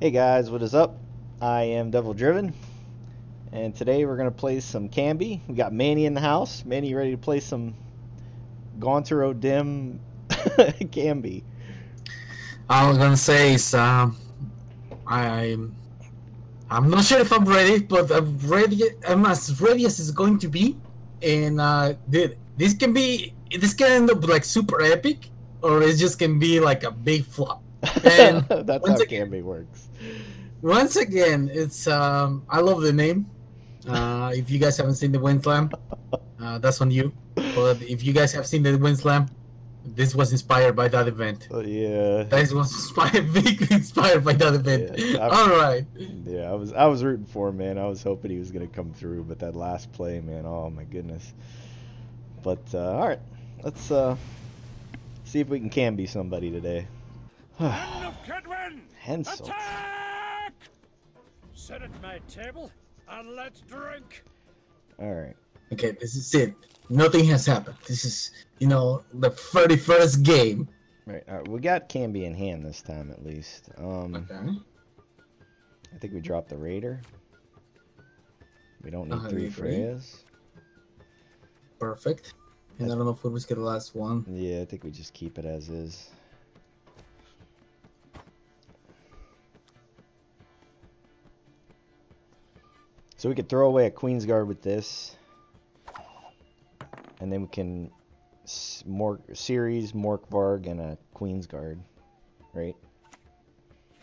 Hey guys, what is up? I am Devil Driven, and today we're gonna play some Kambi. We got Manny in the house. Manny, ready to play some Gaunter O'Dimm Kambi? I was gonna say um, I'm I'm not sure if I'm ready, but I'm ready. I'm as ready as it's going to be. And uh, dude, this can be this can end up like super epic, or it just can be like a big flop. And That's how again- Kambi works. once again, it's um, I love the name. Uh, if you guys haven't seen the Gwent Slam, uh, that's on you. But if you guys have seen the Gwent Slam, this was inspired by that event. Oh, yeah, This was inspired, big inspired by that event. Yeah, All right. yeah. I was I was rooting for him, man. I was hoping he was gonna come through, but that last play, man. Oh my goodness. But uh, all right, let's uh, see if we can Kambi somebody today. Men of Kaedwen! Henselt. Attack! Sit at my table and let's drink. All right. Okay, this is it. Nothing has happened. This is, you know, the 31st game. Right, all right, we got Kambi in hand this time at least. Um, Okay. I think we dropped the Raider. We don't need Uh, three agree. Freyas. Perfect. And I don't know if we was get the last one. Yeah, I think we just keep it as is. So we could throw away a Queen's Guard with this. And then we can Mork series, Morkvarg, and a Queen's Guard. Right?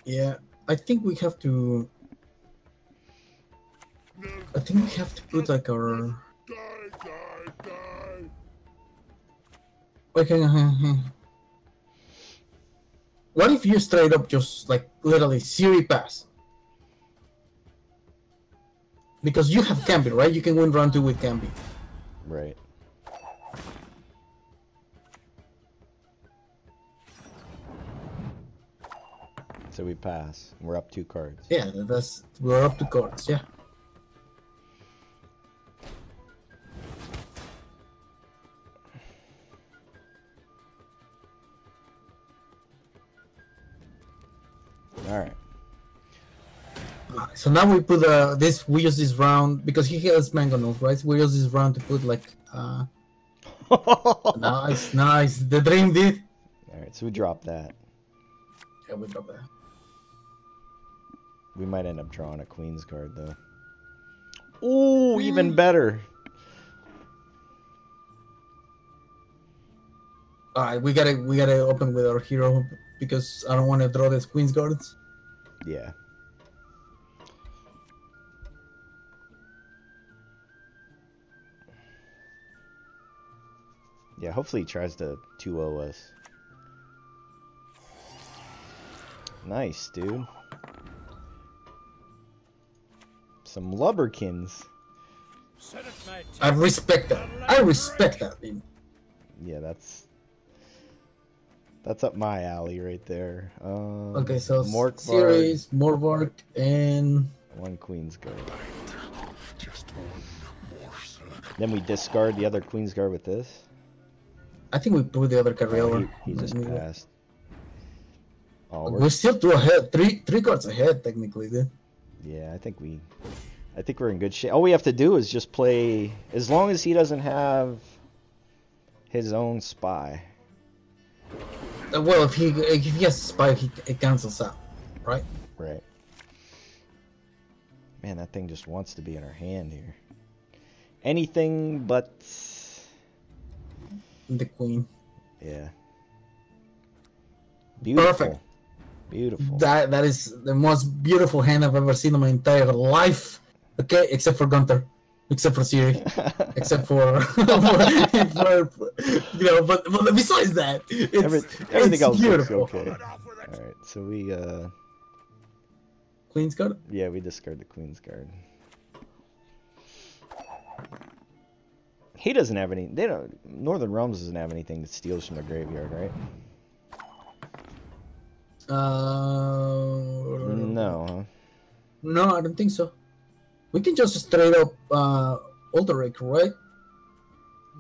Yeah, I think we have to. I think we have to put like our. Die, die, die. Okay. Uh, uh, uh. What if you straight up just like literally Cerys pass? Because you have Kambi, right? You can win round two with Kambi. Right. So we pass. We're up two cards. Yeah, that's we're up two cards. Yeah. Alright, So now we put uh, this. We use this round because he has mangonels, right? We use this round to put like uh, nice, nice. The dream did. All right, so we drop that. Yeah, we got that. We might end up drawing a queen's card though. Ooh, even better. All right, we gotta we gotta open with our hero because I don't want to draw this queen's cards. Yeah. Yeah, hopefully he tries to 2-0 us. Nice, dude. Some lubberkins. Sit at my table. I respect that. I respect that. Yeah, that's that's up my alley right there. Um, Okay, so Morkvarg, Cerys, Morkvarg, and one queen's guard. Then we discard the other queen's guard with this. I think we put the other Oh, carryover. he, he just passed. Oh, we're, We're still two ahead, three three cards ahead technically. Dude. yeah, I think we, I think we're in good shape. All we have to do is just play, as long as he doesn't have his own spy. Uh, well, if he if he has a spy, he it cancels out, right? Right. Man, that thing just wants to be in our hand here. Anything but, The queen. yeah. Beautiful. Perfect. Beautiful. That that is the most beautiful hand I've ever seen in my entire life. Okay, except for Gaunter, except for Cerys, except for, for, for you know. But, but besides that, it's, Every, everything it's else beautiful. looks okay. Get off with it. Alright, so we, uh, Queen's card. yeah, we discard the Queen's Guard. He doesn't have any, they don't, Northern Realms doesn't have anything that steals from the graveyard, right? Uh, No, huh? no, I don't think so. We can just straight up uh, Alderac, right?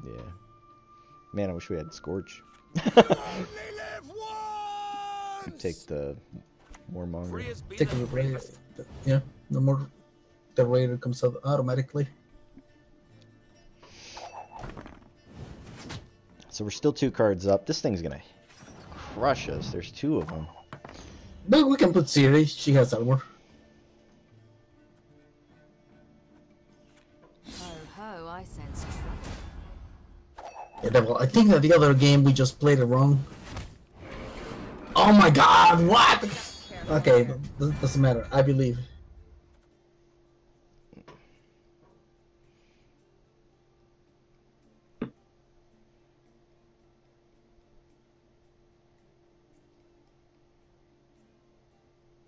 Yeah. Man, I wish we had Scorch. Only live once. Take the Warmonger. Take the a Yeah, no more. The raider comes out automatically. So we're still two cards up. This thing's gonna crush us. There's two of them. But we can put Cerys. She has armor. Ho ho, I. Yeah, devil. I think that the other game we just played it wrong. Oh my god, what? Okay, doesn't, doesn't matter. I believe.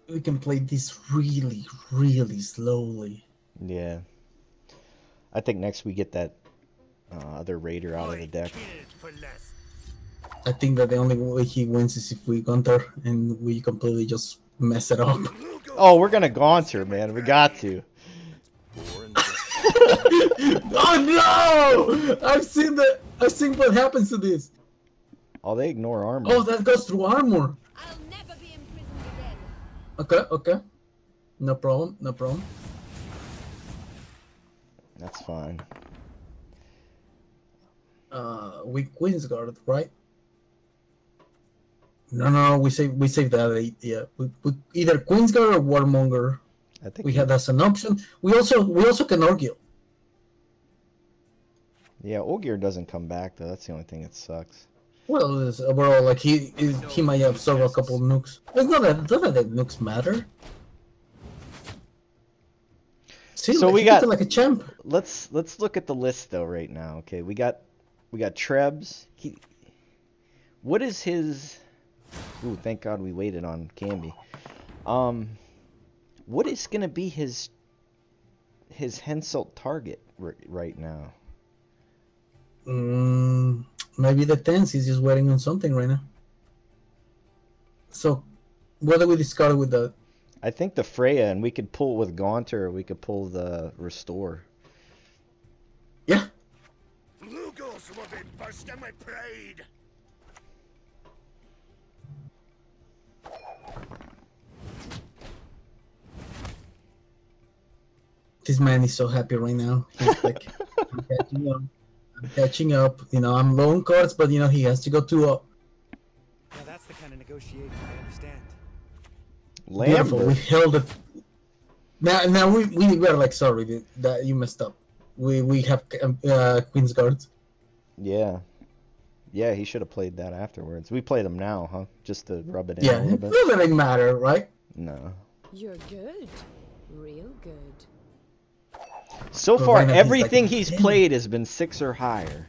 We can play this really, really slowly. Yeah. I think next we get that uh, other raider out of the deck. killed for less. I think that the only way he wins is if we Gaunter and we completely just mess it up. Oh, we're gonna Gaunter, man. We got to. Oh no! I've seen that. I've seen what happens to this. Oh, they ignore armor. Oh, that goes through armor. Okay, okay. No problem, no problem. That's fine. Uh, we Queen's Guard, right? No, no. We save we save that. uh, Yeah, we, we either Queen's Guard or Warmonger. I think We have that as an option. We also we also can argue. Yeah, Olgierd doesn't come back though. That's the only thing that sucks. Well, it's overall, like he he, he might absorb a couple nukes. It's not that not that nukes matter. See, So like, we got- like a champ. Let's let's look at the list though right now. Okay, we got we got Trebs. He, what is his? Ooh, thank God we waited on Kambi. Um, what is gonna be his his Henselt target right now? Mm, maybe the tens is just waiting on something right now. So, what do we discard with that? I think the Freya, and we could pull with Gaunter, we could pull the Restore. Yeah, Lugos will be bursting with pride. this man is so happy right now. He's like, I'm catching up. I'm catching up. You know, I'm low on cards, but you know he has to go two up. Now that's the kind of negotiation I understand. Beautiful. We held it. Now, now we we were like sorry dude, that you messed up. We we have um, uh, Queen's guards. Yeah, yeah, he should have played that afterwards. We played him now, huh? Just to rub it in Yeah, a little it doesn't matter, right? No. You're good. Real good. So far, right now he's everything he's played has been six or higher.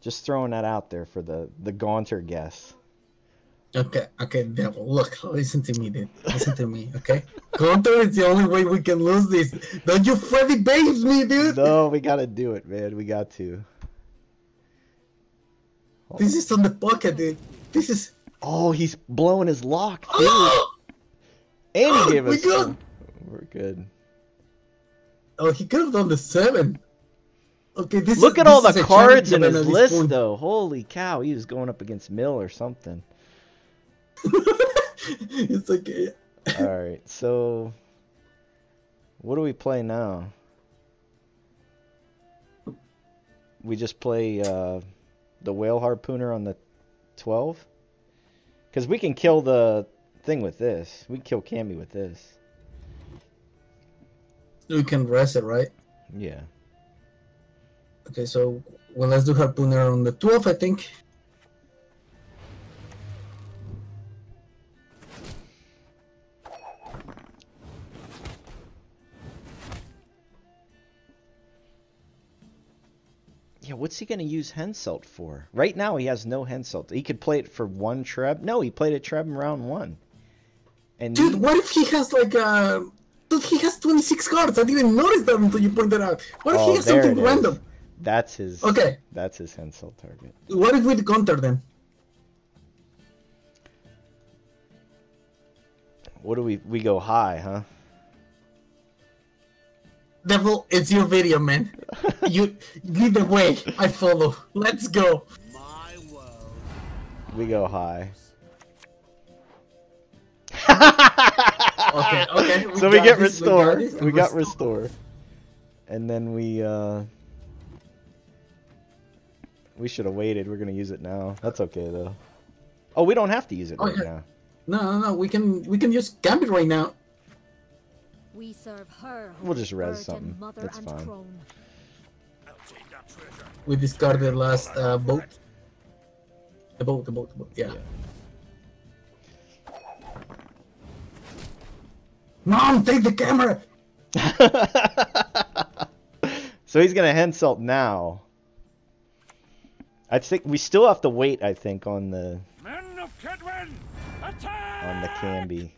Just throwing that out there for the the Gaunter guess. Okay, okay, devil. Look, listen to me, dude. Listen to me, okay? Gaunter is the only way we can lose this. Don't you Freddy babes me, dude. No, we gotta do it, man. We got to. This is on the pocket, dude. This is. Oh, he's blowing his lock, dude. And he gave us. we good. We're good. Oh he could have done the seven. Okay, this. Look is, at all the cards in his list, point. though. Holy cow, he was going up against Mill or something. it's uh, All right, so what do we play now? We just play uh, the whale harpooner on the 12? Because we can kill the thing with this. We can kill Cammy with this. We can rest it, right? Yeah. Okay, so well, let's do harpooner on the 12, I think. Yeah, what's he going to use Henselt for? Right now, he has no Henselt. He could play it for one Treb. No, he played a Treb in round one. And Dude, he- what if he has like uh Dude, he has 26 cards. I didn't notice that until you pointed out. What if Oh, he has something random? that's his. Okay. That's his Henselt target. What if we Gaunter then? What do we we go high, huh? Devil, it's your video, man. you lead the way. I follow. Let's go. We go high. Okay, okay, we so we got get this, we got restore. We, and got restore. restore. And then we uh we should have waited. We're gonna use it now. That's okay though. Oh, we don't have to use it right Okay. now. No, no, no. We can we can use Gambit right now. We serve her. We'll just who res something. and Mother That's and fine. Crone. I'll take that treasure. We discarded the last uh, boat. The boat, the boat, the boat. Yeah. Mom, take the camera. so he's gonna Henselt now. I think we still have to wait. I think on the Men of Kaedwen, attack! on the Kambi.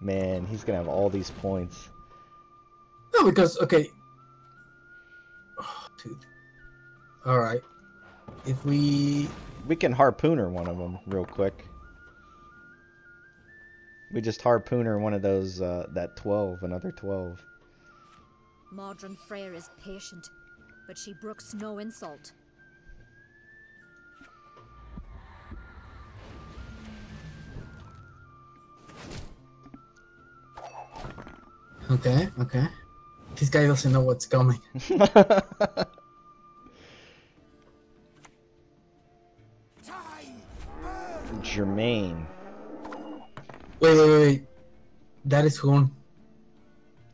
Man, he's gonna have all these points. No, because okay. Oh, dude. All right. If we We can harpooner one of them real quick. We just harpoon her one of those uh, that twelve, another twelve. Modron Freyr is patient, but she brooks no insult. okay, okay. This guy doesn't know what's coming. Jermaine. Wait, wait, wait, wait. That is Horn.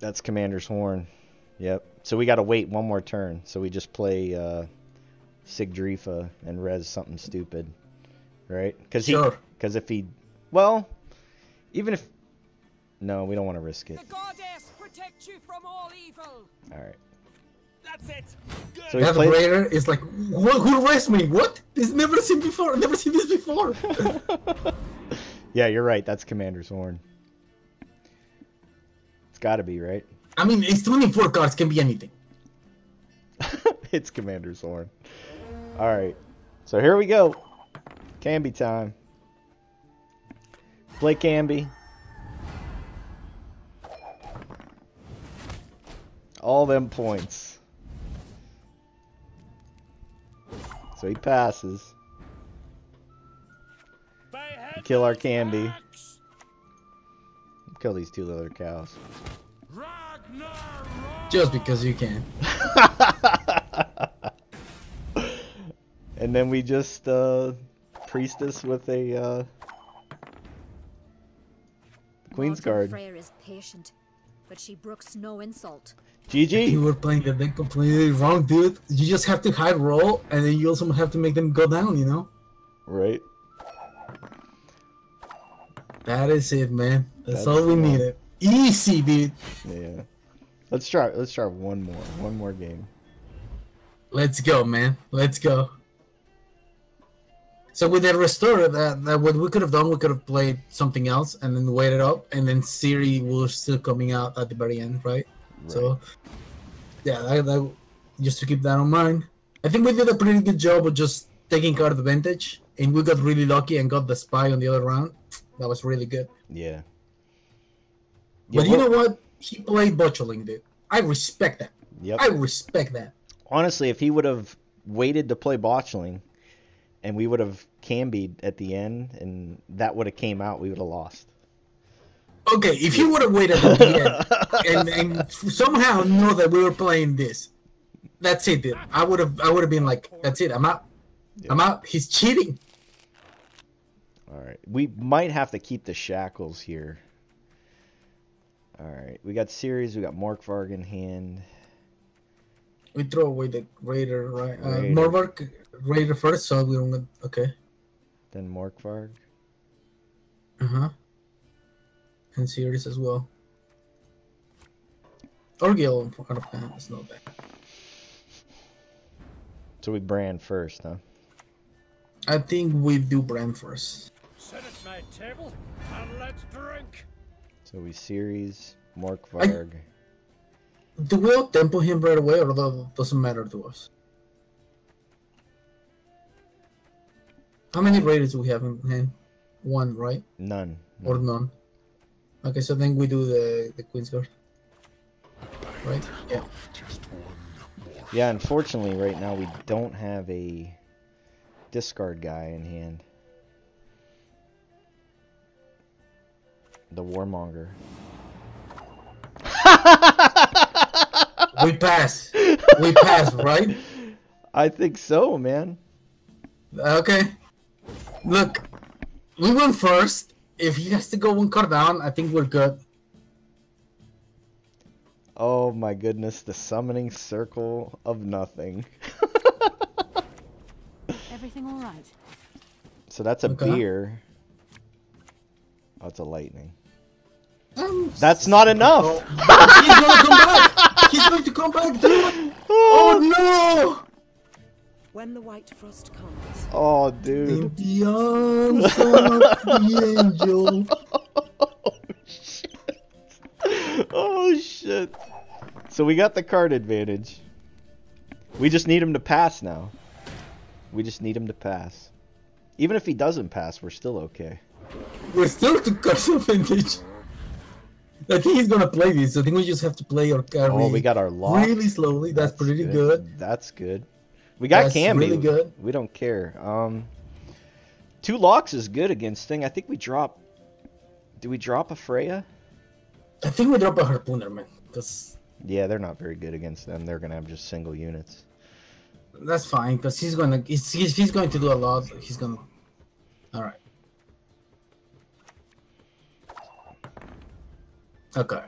That's Commander's Horn. Yep. So we gotta wait one more turn. So we just play uh, Sigdrifa and res something stupid, right? Because he, Sure. because if he, well, even if, no, we don't want to risk it. The goddess protect you from all evil. All right. That's it. Good. So he That plays. raider is like, what, who raised me? What? This never seen before. Never seen this before. yeah, you're right. That's Commander's Horn. It's got to be right. I mean, it's 24 cards. Can be anything. it's Commander's Horn. All right. So here we go. Kambi time. Play Kambi. All them points. So he passes. Bayhead Kill our candy. Kill these two little cows. Just because you can. and then we just uh, priestess with a uh, Queen's Guard. Freyr is patient, but she brooks no insult. GG. You were playing the deck completely wrong, dude. You just have to hide roll, and then you also have to make them go down, you know? Right. That is it, man. That's, That's all we needed. Easy, dude. Yeah. Let's try. Let's try one more. One more game. Let's go, man. Let's go. So with that restore, that, uh, that what we could have done, we could have played something else and then waited up, and then Cerys was still coming out at the very end, right? So, yeah, that, that, just to keep that in mind. I think we did a pretty good job of just taking card advantage, and we got really lucky and got the spy on the other round. That was really good. Yeah. but Yeah, you know what? He played botchling, dude. I respect that. Yep. I respect that. Honestly, if he would have waited to play botchling, and we would have cambied at the end, and that would have came out, we would have lost. Okay, if you would have waited at the end and, and somehow know that we were playing this, that's it, dude. I would have, I would have been like, that's it. I'm out. I'm out. He's cheating. All right. We might have to keep the shackles here. All right. We got Cerys. We got Morkvarg in hand. We throw away the Raider, right? Uh, Raider. Morkvarg, Raider first, so we don't. Get, okay. Then Morkvarg. Uh huh. And Cerys as well. Or Gil in front of him is not bad. So we brand first, huh? I think we do Brand first. Sit at my table and let's drink. So we Cerys Mark Morkvarg. Do we all tempo him right away, or that doesn't matter to us? How many Raiders do we have in hand? One, right? None. Or none? Okay, so then we do the the Queen's Guard. Right? Yeah. Yeah, unfortunately, right now we don't have a discard guy in hand. The warmonger. We pass. We pass, right? I think so, man. Okay. Look, we went first. If he has to go one card down, I think we're good. Oh my goodness, the summoning circle of nothing. Everything all right? so that's a Okay. beer. Oh, it's a lightning. Um, That's not enough. he's gonna come back. He's going to come back, dude. Oh no! When the white frost comes, Oh, dude. In the arms of the angel. oh shit. So we got the card advantage. We just need him to pass now. We just need him to pass. Even if he doesn't pass, we're still okay. We're still to card advantage. I think he's gonna play this. I think we just have to play our carry Oh, we got our lock. really slowly. That's, pretty good. That's good. We got That's Kambi. really good. We don't care. Um, two locks is good against thing. I think we drop. Do we drop a Freya? I think we drop a harpooner, man. Because Yeah, they're not very good against them. They're gonna have just single units. That's fine. Because he's gonna. He's, he's, he's going to do a lot. He's gonna. All right. Okay.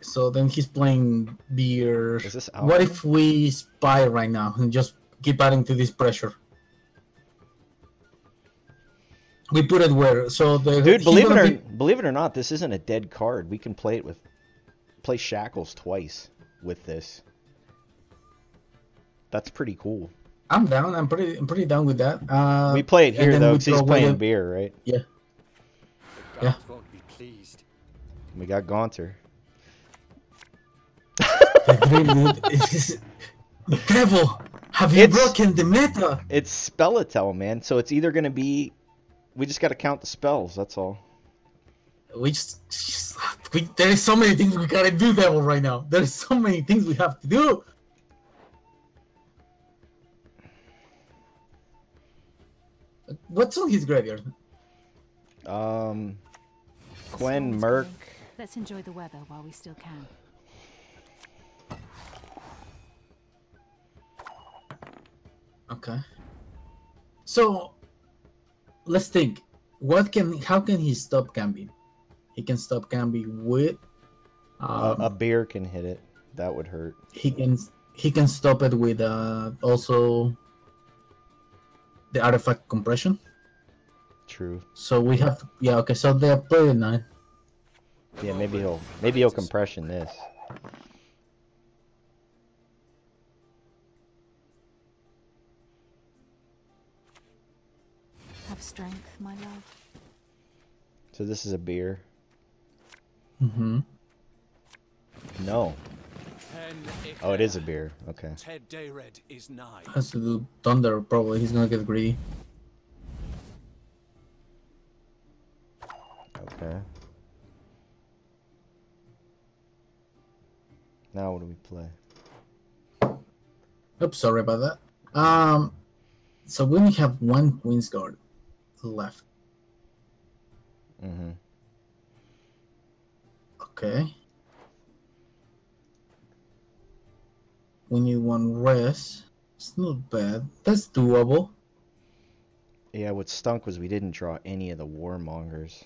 So then he's playing beer. What if we spy right now and just keep adding to this pressure? We put it where? So the Dude, believe it or be- believe it or not, this isn't a dead card. We can play it with play shackles twice with this. That's pretty cool. I'm down. I'm pretty. I'm pretty down with that. Uh, we play it here though, we 'cause he's playing the- beer, right? Yeah. The Yeah. gods won't be pleased. We got Gaunter. Devil, have you It's- broken the meta? It's Spellitel, man. So it's either gonna be we just gotta count the spells, that's all. We just, just we, there is so many things we gotta do, Devil, right now. There's so many things we have to do. What's on his graveyard? Um Gwen, Merc, Let's enjoy the weather while we still can. Okay. So, let's think. What can? How can he stop Kambi? He can stop Kambi with. Um, a, a beer can hit it. That would hurt. he can he can stop it with uh also the artifact compression. True. So we have to, yeah okay so they play the nine. Yeah, maybe he'll maybe he'll compression this. Have strength, my love. So this is a beer. Mm-hmm. No. Pen Oh, it is a beer. Okay. Tedd Deireadh is nigh. Has to do thunder probably. He's gonna get greedy. Okay. Now what do we play? Oops, sorry about that. Um, so we only have one Queen's Guard left. Mm-hmm. Okay. We need one rest. It's not bad. That's doable. Yeah, what stunk was we didn't draw any of the warmongers.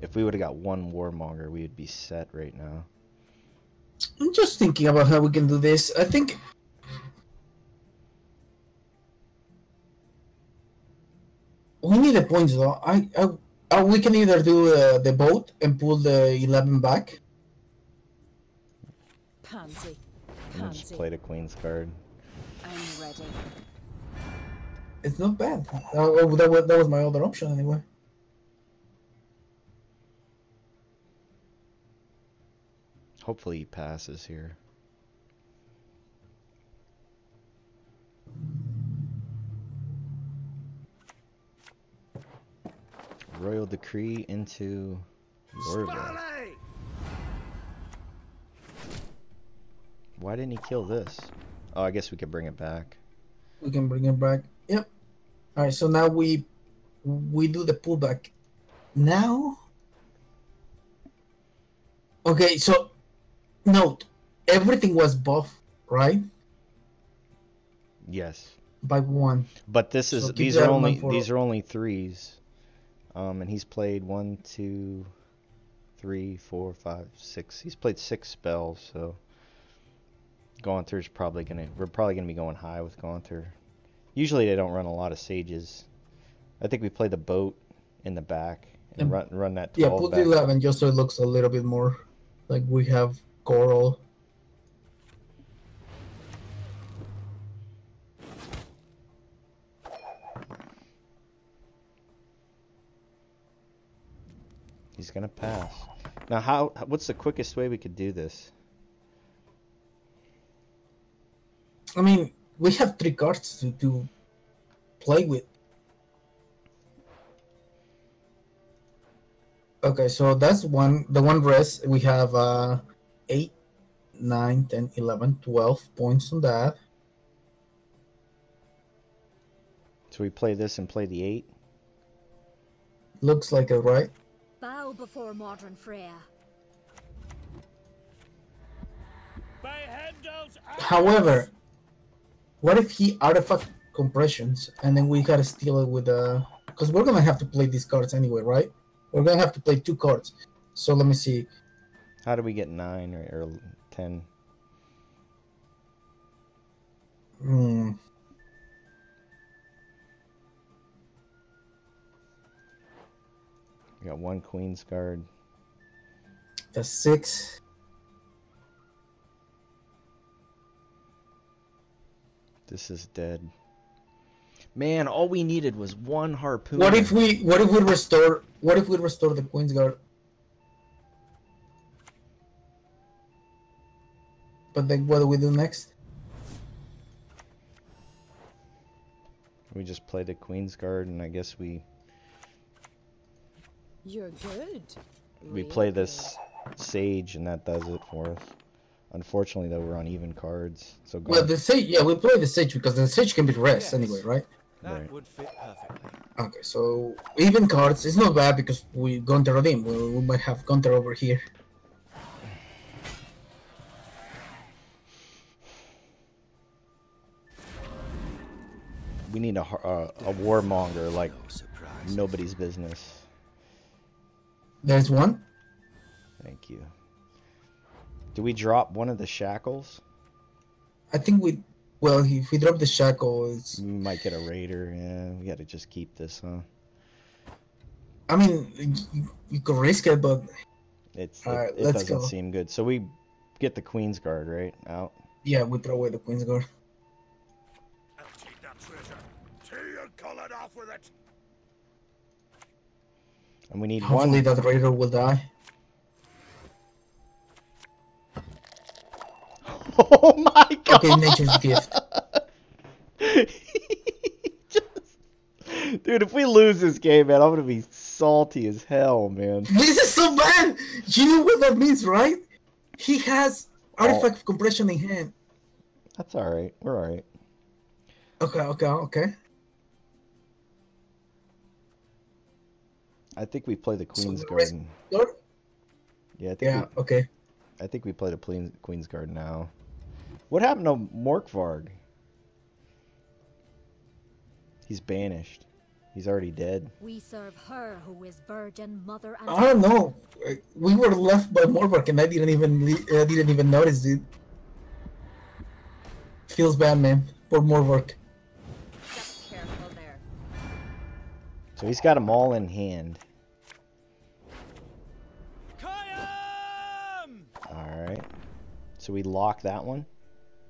If we would have got one warmonger, we would be set right now. I'm just thinking about how we can do this. I think. We need the points though. I, I, uh, we can either do uh, the boat and pull the 11 back. Pansy. And we'll just Pansy. play the queen's card. I'm ready. It's not bad. Uh, oh, that, was, that was my other option anyway. Hopefully he passes here. Royal decree into Yorville. Why didn't he kill this? Oh, I guess we could bring it back. We can bring it back. Yep. All right. So now we we do the pullback. Now Okay, so note everything was buff, right? Yes. By one. But this is So these are only these are only threes, um, and he's played one, two, three, four, five, six. He's played six spells, so Gaunter's probably gonna we're probably gonna be going high with Gaunter. Usually they don't run a lot of sages. I think we play the boat in the back and Um, run run that Yeah, put back. the eleven just so it looks a little bit more like we have coral. He's gonna pass. Now, how? What's the quickest way we could do this? I mean, we have three cards to, to play with. Okay, so that's one. The one rest we have uh, 8, 9, 10, 11, 12 points on that. So we play this and play the eight. Looks like it, right? Bow before Modron Freyr. By Heimdall's However, what if he artifact compressions and then we gotta steal it with uh because we're gonna have to play these cards anyway, right? We're gonna have to play two cards. So let me see. How do we get nine or, or ten? Hmm. We got one Queen's Guard. That's six. This is dead. Man, all we needed was one harpoon. What if we what if we restore what if we restore the Queen's Guard? But then what do we do next? we just play the Queen's Guard and I guess we You're good. we play this Sage and that does it for us. Unfortunately, though, we're on even cards. So go Well the Sage yeah, we play the Sage because the Sage can be rest Yes. anyway, right? That Right. would fit perfectly. Okay, so even cards, it's not bad because we gone to redeem. We, we might have Gaunter over here. we need a har- uh, a warmonger like No nobody's business. There's one. Thank you. Do we drop one of the shackles? I think we, well, if we drop the shackles, it's. We might get a raider. Yeah, we got to just keep this, huh? I mean, you, you could risk it, but It's it, Alright, it let's doesn't go. seem good. So we get the Queen's Guard right out. yeah, we throw away the Queen's Guard. I'll take that treasure. Tea and call it off with it. And we need Hopefully one. that raider will die. oh my god! Okay, nature's gift. Just- Dude, if we lose this game, man, I'm gonna be salty as hell, man. This is so bad. You know what that means, right? He has oh. artifact compression in hand. That's all right. We're all right. Okay, okay, okay. I think we play the Queen's Guard. rest- Yeah, I think Yeah, okay. We, I think we played a Queen's Queen's Guard now. What happened to Morkvarg? He's banished. He's already dead. We serve her who is virgin, mother, and I don't know. We were left by Morkvarg, and I didn't even I didn't even notice it. Feels bad, man. For Morkvarg. Just careful there. So he's got them all in hand. So we lock that one.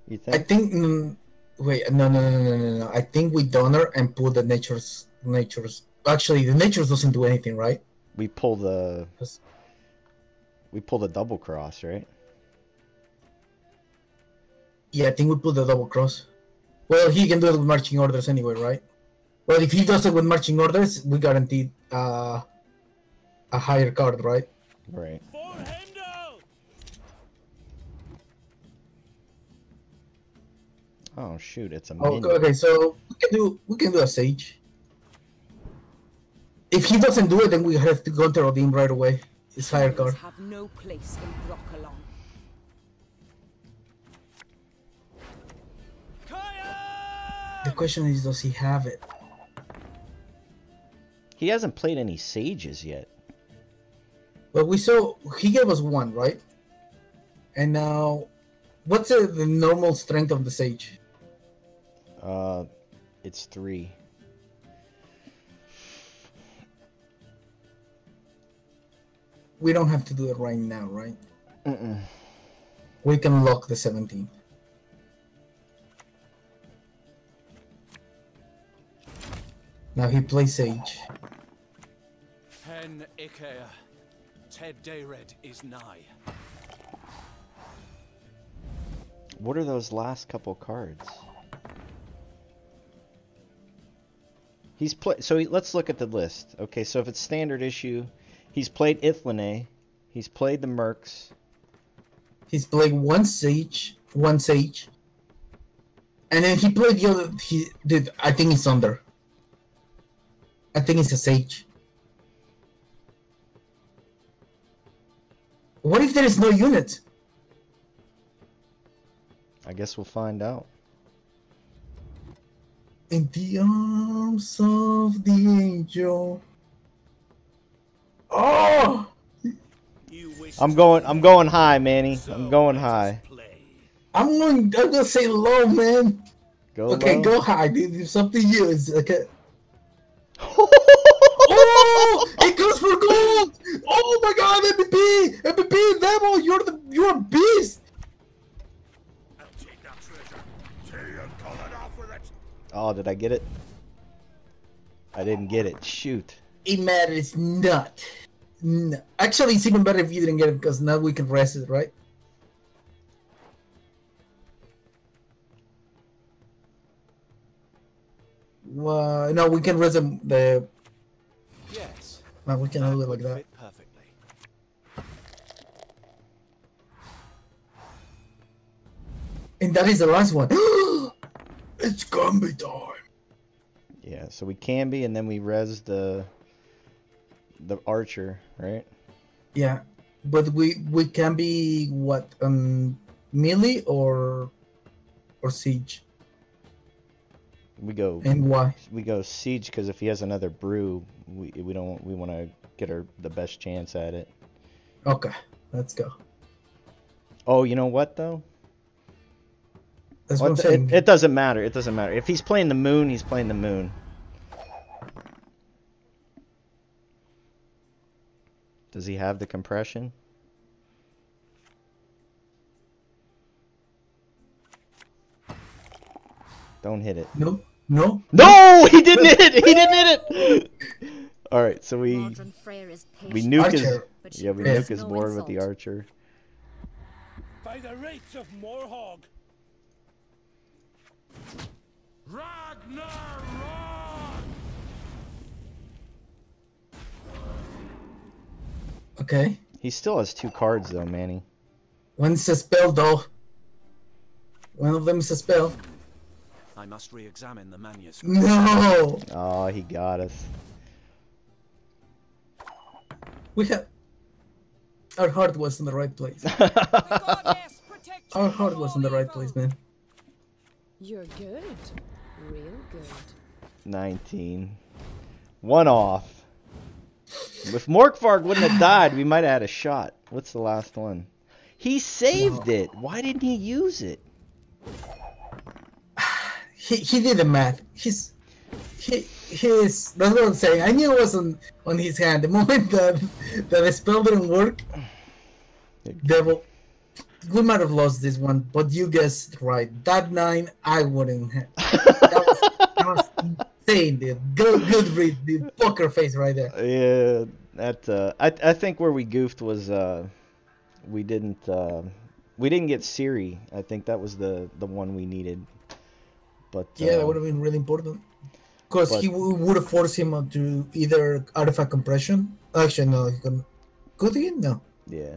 You think? I think? Mm, wait, no, no, no, no, no, no. I think we donor and put the nature's nature's. Actually, the nature's doesn't do anything, right? We pull the we pull the double cross, right? Yeah, I think we put the double cross. Well, he can do it with marching orders anyway, right? Well, if he does it with marching orders, we guarantee uh, a higher card, right? Right. Oh shoot, it's a Oh, minion. okay, so we can do we can do a sage. If he doesn't do it, then we have to go to Odin right away. His higher Clowns card. have no place in Brokilon. The question is, does he have it? He hasn't played any sages yet. But we saw he gave us one, right? And now, what's the, the normal strength of the sage? Uh, it's three. We don't have to do it right now, right? Mm-mm. We can lock the 17. Now he plays sage. Pen Ikea. Tedd Deireadh is nigh. What are those last couple cards? He's played. So he, let's look at the list. Okay, so if it's standard issue, he's played Ithlinne, he's played the Mercs. He's played one sage, one sage, and then he played the other. He did. I think it's under. I think it's a sage. What if there is no unit? I guess we'll find out. In the arms of the angel. Oh! I'm going. I'm going high, Manny. so I'm going high. play. I'm going. I'm gonna say low, man. Go okay, low. go high, dude. It's up to you. It's okay. Oh! It goes for gold! Oh my god, MVP! MVP Devil, you're the you're a beast! Oh, did I get it? I didn't get it. Shoot. It matters not. No. Actually, it's even better if you didn't get it because now we can rest it, right? Well, no, we can rest the. the Yes. no, we can do it like that. Perfectly. And that is the last one. it's Kambi time. Yeah. So we can be, and then we res the the archer, right? Yeah, but we we can be what um melee or or siege We go. and why? we go siege because if he has another brew, we we don't we want to get our the best chance at it. Okay, let's go. Oh, you know what though? That's What what I'm it, it doesn't matter. It doesn't matter. If he's playing the moon, he's playing the moon. Does he have the compression? Don't hit it. no, no. No, he didn't hit it. He didn't hit it. All right, so we Modron Freyr is patient. we nuke his Archer. but yeah we nuke his board with the archer. By the rates of Morhog. Ragnarok! Okay. He still has two cards though, Manny. One's a spell though. One of them's a spell. I must re-examine the manuscript. No, Oh, he got us. we have. Our heart was in the right place. Our heart was in the right place, man. You're good. Real good. 19. One off. If Morkvarg wouldn't have died, we might have had a shot. What's the last one? He saved it. Why didn't he use it? He he did the math. He's he his. That's what I'm saying. I knew it was on on his hand. The moment that that the spell didn't work, devil. We might have lost this one, but you guessed right. That nine, I wouldn't have. That was, that was insane, dude. Good, good read, dude. Poker face right there. Yeah, that. Uh, I I think where we goofed was uh, we didn't uh, we didn't get Cerys. I think that was the the one we needed. But Yeah, uh, that would have been really important. Because he w- would have forced him to either artifact compression. Actually, no, he couldn't. Could he? No. yeah.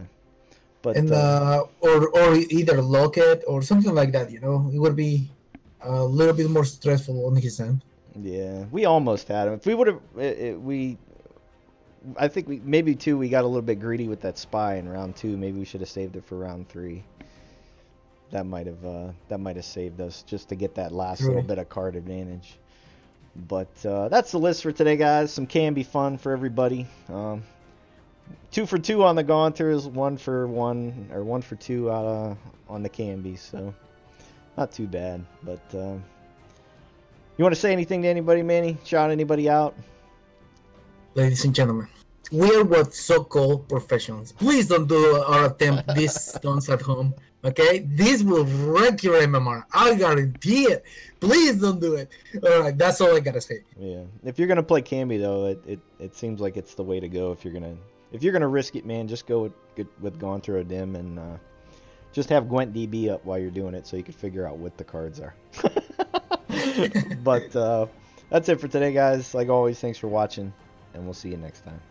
But and uh, or or either lock it or something like that. You know, it would be a little bit more stressful on his end. Yeah, we almost had him. If we would have, we I think we maybe two we got a little bit greedy with that spy in round two. Maybe we should have saved it for round three. That might have uh, that might have saved us just to get that last little bit of card advantage. But uh, that's the list for today, guys. Some can be fun for everybody. Um, two for two on the Gaunters, one for one or one for two uh, on the Kambi. So not too bad. But um, you want to say anything to anybody, Manny? Shout anybody out? ladies and gentlemen, we are what so-called professionals. Please don't do or attempt these stunts at home. Okay, this will wreck your MMR. I guarantee it. Please don't do it. All right, that's all I gotta say. Yeah. If you're gonna play Kambi though, it, it, it seems like it's the way to go. If you're gonna if you're gonna risk it, man, just go with with O'Dimm and uh, just have Gwent DB up while you're doing it so you can figure out what the cards are. but uh, that's it for today, guys. Like always, thanks for watching, and we'll see you next time.